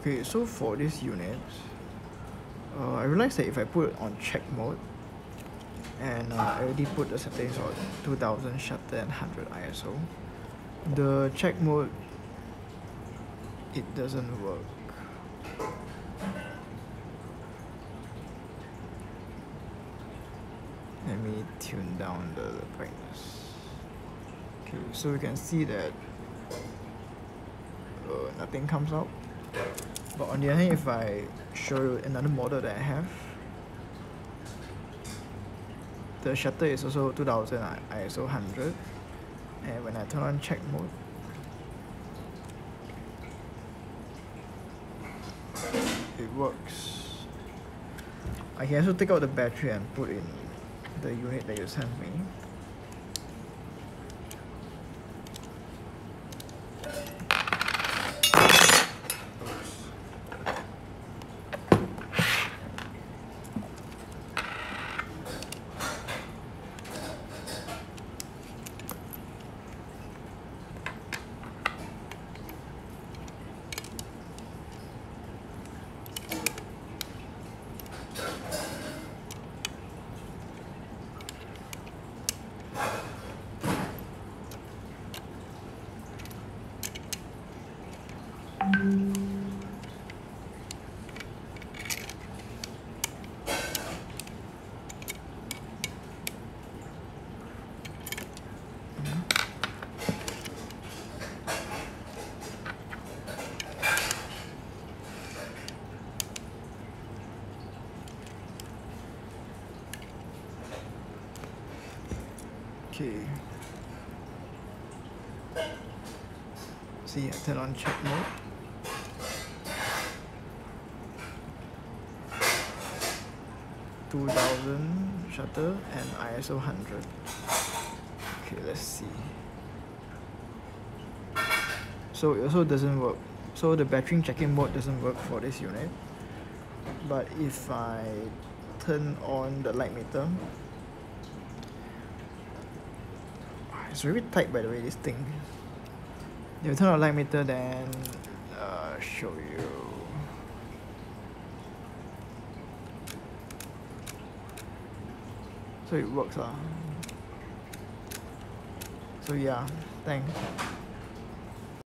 Okay, so for this unit, uh, I realized that if I put it on check mode, and uh, I already put the settings on 2000 shutter and 100 ISO, the check mode, it doesn't work. Let me tune down the brightness. Okay, so we can see that uh, nothing comes out. But on the other hand, if I show you another model that I have, the shutter is also 2000 ISO 100 and when I turn on check mode it works. I can also take out the battery and put in the unit that you sent me Okay. See, I turn on check mode. Two thousand shutter and ISO hundred. Okay, let's see. So it also doesn't work. So the battery checking mode doesn't work for this unit. But if I turn on the light meter, it's really tight by the way this thing. You turn on light meter then uh, show you. So it works lah so yeah thanks